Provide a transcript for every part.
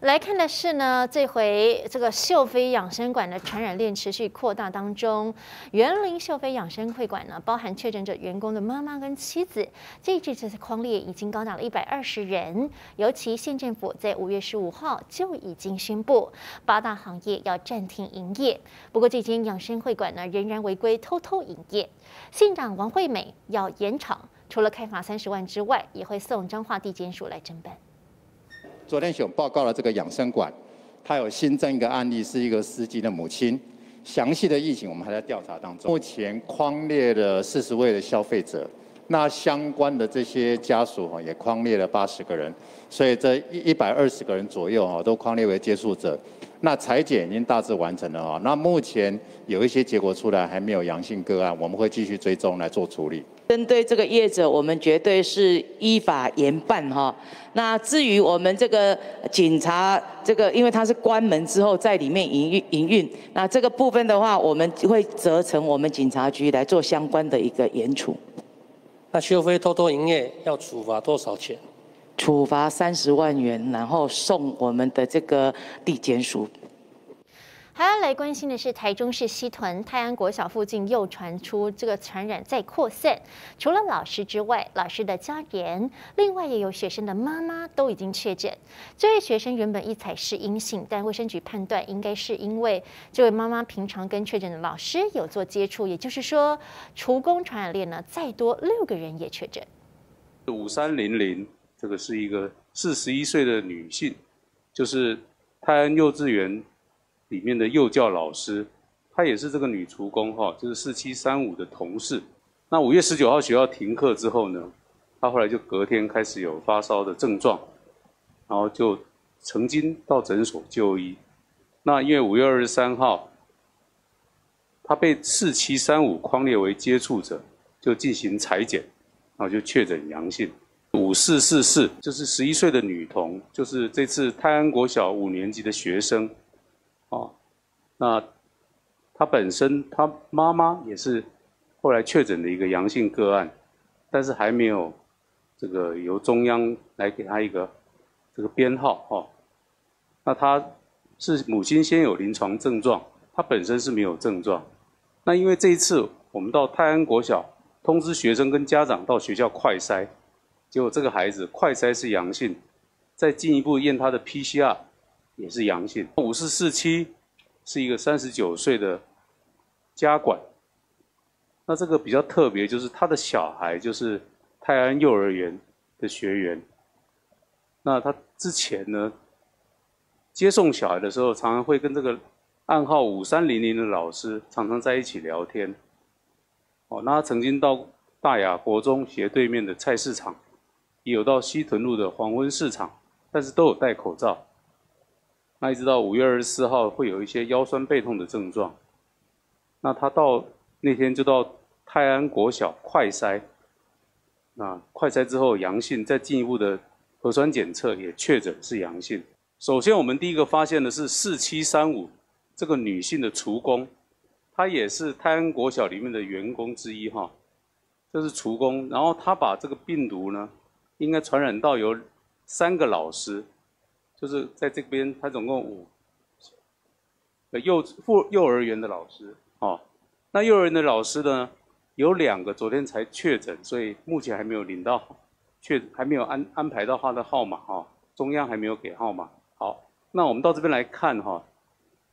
来看的是呢，这回这个秀飞养生馆的传染链持续扩大当中，园林秀飞养生会馆呢，包含确诊者员工的妈妈跟妻子，这这次框列已经高达了一百二十人。尤其县政府在五月十五号就已经宣布，八大行业要暂停营业。不过这间养生会馆呢，仍然违规偷偷营业。县长王惠美要延长，除了开罚三十万之外，也会送彰化地检署来侦办。昨天有报告了这个养生馆，它有新增一个案例，是一个司机的母亲。详细的疫情我们还在调查当中。目前框列了四十位的消费者，那相关的这些家属哈也框列了八十个人，所以这一一百二十个人左右哈都框列为接触者。那裁剪已经大致完成了啊，那目前有一些结果出来还没有阳性个案，我们会继续追踪来做处理。针对这个业者，我们绝对是依法严办哈。那至于我们这个警察这个，因为他是关门之后在里面营运营运，那这个部分的话，我们会责成我们警察局来做相关的一个严处。那修飞偷偷营业要处罚多少钱？处罚三十万元，然后送我们的这个地检署。还要来关心的是，台中市西屯泰安国小附近又传出这个传染再扩散，除了老师之外，老师的家人，另外也有学生的妈妈都已经确诊。这位学生原本一采是阴性，但卫生局判断应该是因为这位妈妈平常跟确诊的老师有做接触，也就是说，除工传染链呢，再多六个人也确诊。五三零零。这个是一个四十一岁的女性，就是泰安幼稚园里面的幼教老师，她也是这个女厨工哈，就是四七三五的同事。那五月十九号学校停课之后呢，她后来就隔天开始有发烧的症状，然后就曾经到诊所就医。那因为五月二十三号，她被四七三五框列为接触者，就进行裁剪，然后就确诊阳性。五四四四就是十一岁的女童，就是这次泰安国小五年级的学生，啊，那她本身她妈妈也是后来确诊的一个阳性个案，但是还没有这个由中央来给她一个这个编号哈。那她是母亲先有临床症状，她本身是没有症状。那因为这一次我们到泰安国小通知学生跟家长到学校快筛。结果这个孩子快筛是阳性，再进一步验他的 PCR 也是阳性。五四四七是一个三十九岁的家管，那这个比较特别，就是他的小孩就是泰安幼儿园的学员。那他之前呢接送小孩的时候，常常会跟这个暗号五三零零的老师常常在一起聊天。哦，那他曾经到大雅国中斜对面的菜市场。有到西屯路的黄昏市场，但是都有戴口罩。那一直到五月二十四号，会有一些腰酸背痛的症状。那他到那天就到泰安国小快筛，那快筛之后阳性，再进一步的核酸检测也确诊是阳性。首先，我们第一个发现的是四七三五这个女性的厨工，她也是泰安国小里面的员工之一哈。这是厨工，然后她把这个病毒呢。应该传染到有三个老师，就是在这边，他总共五幼幼幼儿园的老师哦。那幼儿园的老师呢，有两个昨天才确诊，所以目前还没有领到确，还没有安安排到他的号码哈。中央还没有给号码。好，那我们到这边来看哈。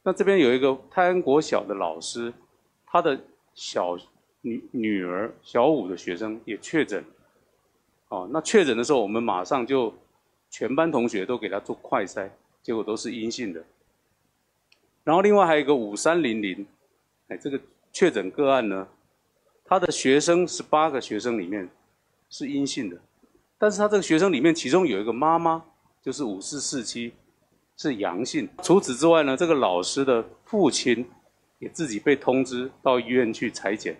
那这边有一个泰安国小的老师，他的小女女儿小五的学生也确诊。哦，那确诊的时候，我们马上就全班同学都给他做快筛，结果都是阴性的。然后另外还有一个五三零零，哎，这个确诊个案呢，他的学生十八个学生里面是阴性的，但是他这个学生里面其中有一个妈妈就是五四四七是阳性。除此之外呢，这个老师的父亲也自己被通知到医院去裁剪，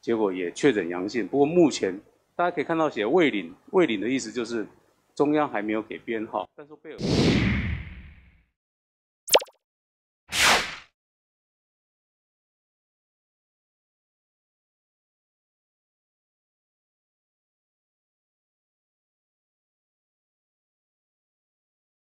结果也确诊阳性。不过目前。大家可以看到写未领，未领的意思就是中央还没有给编号，但是贝尔。